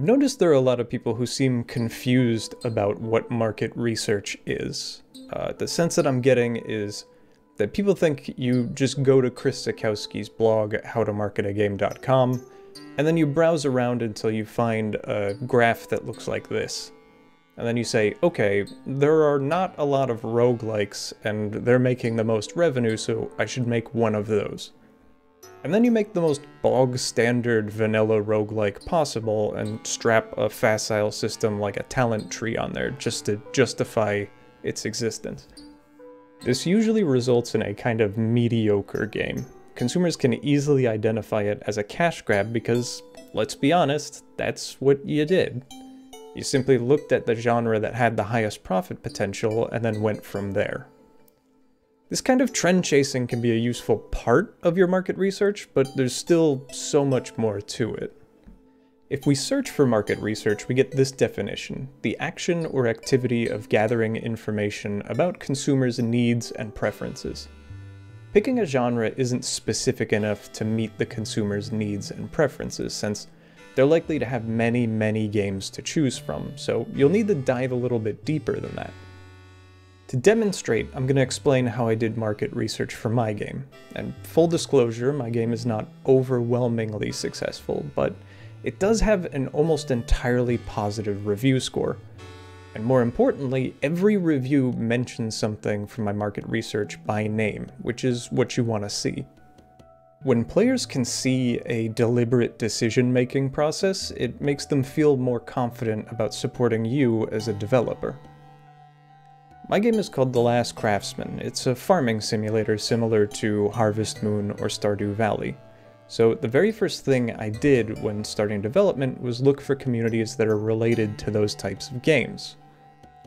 I've noticed there are a lot of people who seem confused about what market research is. Uh, the sense that I'm getting is that people think you just go to Chris Zukowski's blog howtomarketagame.com and then you browse around until you find a graph that looks like this. And then you say, okay, there are not a lot of roguelikes and they're making the most revenue, so I should make one of those. And then you make the most bog standard vanilla roguelike possible and strap a facile system like a talent tree on there just to justify its existence. This usually results in a kind of mediocre game. Consumers can easily identify it as a cash grab because, let's be honest, that's what you did. You simply looked at the genre that had the highest profit potential and then went from there. This kind of trend chasing can be a useful part of your market research, but there's still so much more to it. If we search for market research, we get this definition, the action or activity of gathering information about consumers' needs and preferences. Picking a genre isn't specific enough to meet the consumer's needs and preferences, since they're likely to have many, many games to choose from, so you'll need to dive a little bit deeper than that. To demonstrate, I'm going to explain how I did market research for my game. And full disclosure, my game is not overwhelmingly successful, but it does have an almost entirely positive review score. And more importantly, every review mentions something from my market research by name, which is what you want to see. When players can see a deliberate decision-making process, it makes them feel more confident about supporting you as a developer. My game is called The Last Craftsman. It's a farming simulator similar to Harvest Moon or Stardew Valley. So the very first thing I did when starting development was look for communities that are related to those types of games.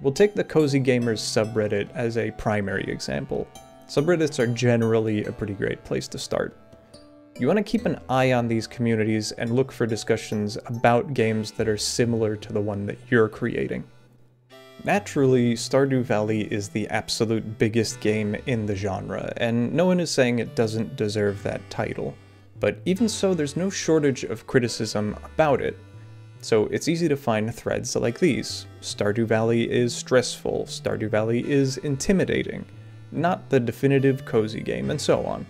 We'll take the Cozy Gamers subreddit as a primary example. Subreddits are generally a pretty great place to start. You want to keep an eye on these communities and look for discussions about games that are similar to the one that you're creating. Naturally, Stardew Valley is the absolute biggest game in the genre, and no one is saying it doesn't deserve that title. But even so, there's no shortage of criticism about it. So it's easy to find threads like these. Stardew Valley is stressful, Stardew Valley is intimidating, not the definitive cozy game, and so on.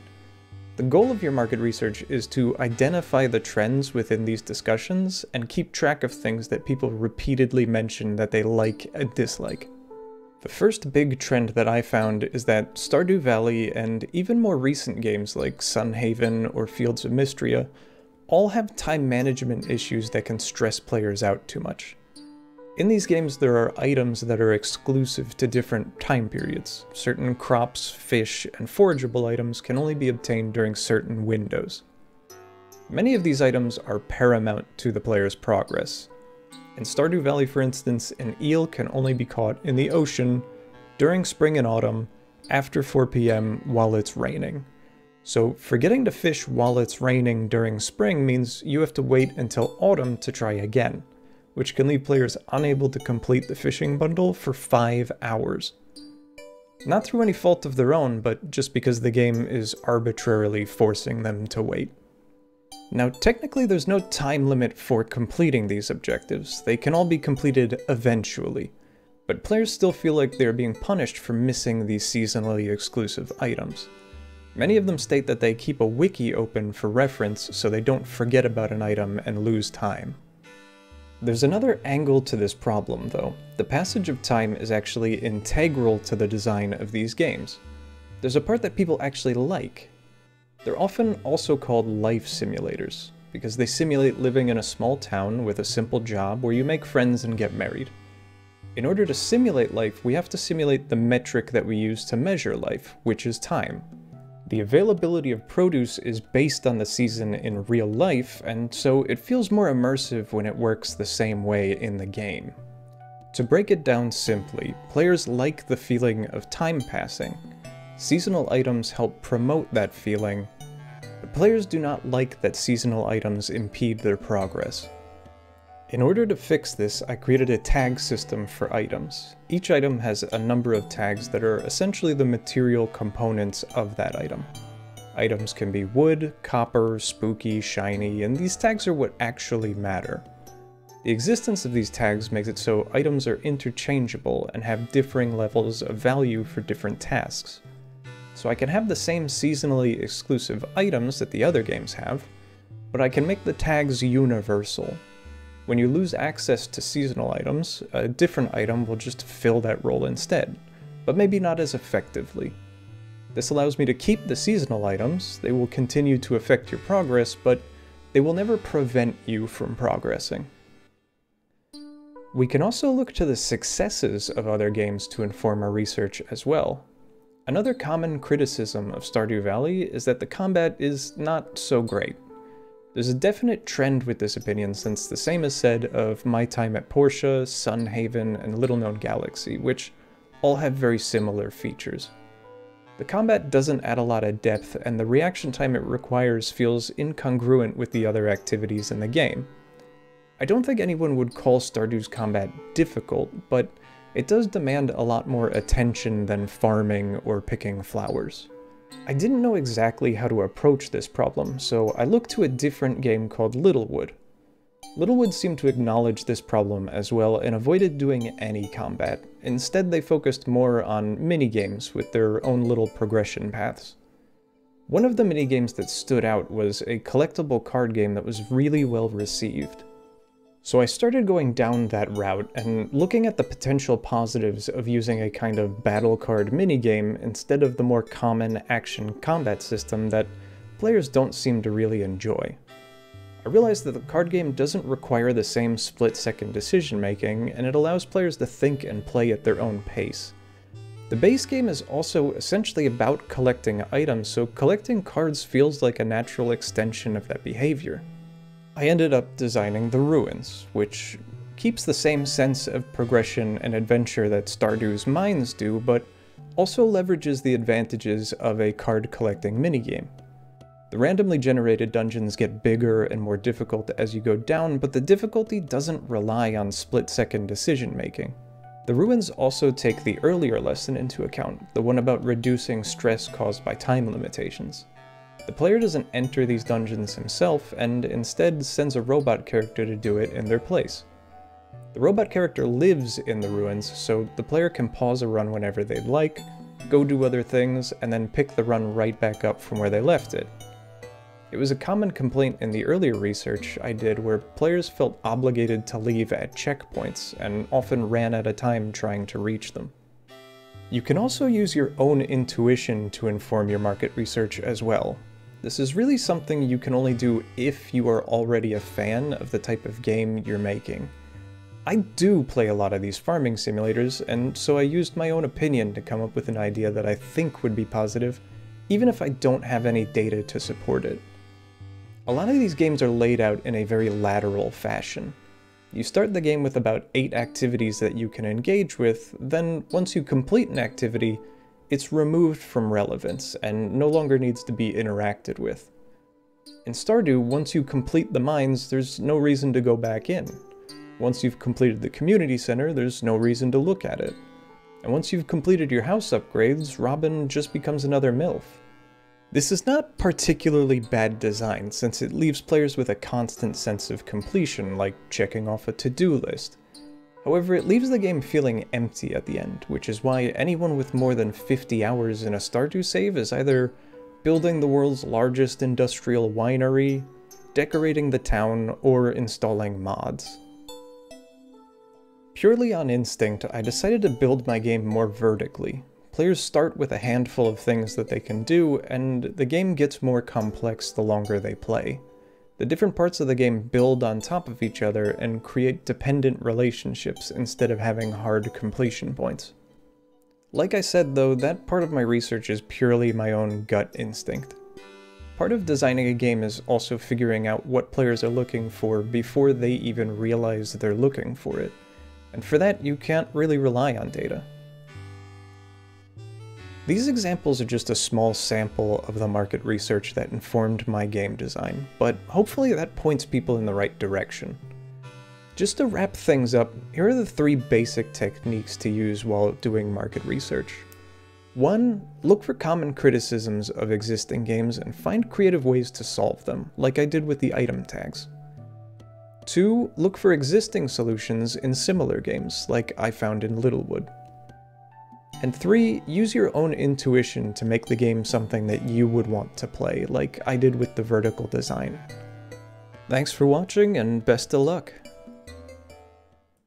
The goal of your market research is to identify the trends within these discussions and keep track of things that people repeatedly mention that they like and dislike. The first big trend that I found is that Stardew Valley and even more recent games like Sun Haven or Fields of Mystria all have time management issues that can stress players out too much. In these games, there are items that are exclusive to different time periods. Certain crops, fish, and forageable items can only be obtained during certain windows. Many of these items are paramount to the player's progress. In Stardew Valley, for instance, an eel can only be caught in the ocean during spring and autumn, after 4 p.m. while it's raining. So forgetting to fish while it's raining during spring means you have to wait until autumn to try again which can leave players unable to complete the fishing bundle for 5 hours. Not through any fault of their own, but just because the game is arbitrarily forcing them to wait. Now, technically there's no time limit for completing these objectives, they can all be completed eventually, but players still feel like they're being punished for missing these seasonally exclusive items. Many of them state that they keep a wiki open for reference so they don't forget about an item and lose time. There's another angle to this problem, though. The passage of time is actually integral to the design of these games. There's a part that people actually like. They're often also called life simulators, because they simulate living in a small town with a simple job where you make friends and get married. In order to simulate life, we have to simulate the metric that we use to measure life, which is time. The availability of produce is based on the season in real life, and so it feels more immersive when it works the same way in the game. To break it down simply, players like the feeling of time passing. Seasonal items help promote that feeling, but players do not like that seasonal items impede their progress. In order to fix this, I created a tag system for items. Each item has a number of tags that are essentially the material components of that item. Items can be wood, copper, spooky, shiny, and these tags are what actually matter. The existence of these tags makes it so items are interchangeable and have differing levels of value for different tasks. So I can have the same seasonally exclusive items that the other games have, but I can make the tags universal. When you lose access to seasonal items, a different item will just fill that role instead, but maybe not as effectively. This allows me to keep the seasonal items, they will continue to affect your progress, but they will never prevent you from progressing. We can also look to the successes of other games to inform our research as well. Another common criticism of Stardew Valley is that the combat is not so great. There's a definite trend with this opinion since the same is said of My Time at Portia, Sun Haven, and Little Known Galaxy, which all have very similar features. The combat doesn't add a lot of depth, and the reaction time it requires feels incongruent with the other activities in the game. I don't think anyone would call Stardew's combat difficult, but it does demand a lot more attention than farming or picking flowers. I didn't know exactly how to approach this problem, so I looked to a different game called Littlewood. Littlewood seemed to acknowledge this problem as well and avoided doing any combat. Instead, they focused more on minigames with their own little progression paths. One of the minigames that stood out was a collectible card game that was really well received. So I started going down that route and looking at the potential positives of using a kind of battle card minigame instead of the more common action combat system that players don't seem to really enjoy. I realized that the card game doesn't require the same split-second decision-making, and it allows players to think and play at their own pace. The base game is also essentially about collecting items, so collecting cards feels like a natural extension of that behavior. I ended up designing the Ruins, which keeps the same sense of progression and adventure that Stardew's Mines do, but also leverages the advantages of a card collecting minigame. The randomly generated dungeons get bigger and more difficult as you go down, but the difficulty doesn't rely on split-second decision-making. The ruins also take the earlier lesson into account, the one about reducing stress caused by time limitations. The player doesn't enter these dungeons himself, and instead sends a robot character to do it in their place. The robot character lives in the ruins, so the player can pause a run whenever they'd like, go do other things, and then pick the run right back up from where they left it. It was a common complaint in the earlier research I did where players felt obligated to leave at checkpoints, and often ran out of time trying to reach them. You can also use your own intuition to inform your market research as well, this is really something you can only do if you are already a fan of the type of game you're making. I do play a lot of these farming simulators, and so I used my own opinion to come up with an idea that I think would be positive, even if I don't have any data to support it. A lot of these games are laid out in a very lateral fashion. You start the game with about 8 activities that you can engage with, then once you complete an activity, it's removed from relevance and no longer needs to be interacted with. In Stardew, once you complete the mines, there's no reason to go back in. Once you've completed the community center, there's no reason to look at it. And once you've completed your house upgrades, Robin just becomes another MILF. This is not particularly bad design, since it leaves players with a constant sense of completion, like checking off a to-do list. However, it leaves the game feeling empty at the end, which is why anyone with more than 50 hours in a Stardew save is either building the world's largest industrial winery, decorating the town, or installing mods. Purely on instinct, I decided to build my game more vertically. Players start with a handful of things that they can do, and the game gets more complex the longer they play. The different parts of the game build on top of each other and create dependent relationships instead of having hard completion points. Like I said though, that part of my research is purely my own gut instinct. Part of designing a game is also figuring out what players are looking for before they even realize they're looking for it, and for that you can't really rely on data. These examples are just a small sample of the market research that informed my game design, but hopefully that points people in the right direction. Just to wrap things up, here are the three basic techniques to use while doing market research. 1. Look for common criticisms of existing games and find creative ways to solve them, like I did with the item tags. Two, look for existing solutions in similar games, like I found in Littlewood. And three, use your own intuition to make the game something that you would want to play, like I did with the vertical design. Thanks for watching, and best of luck!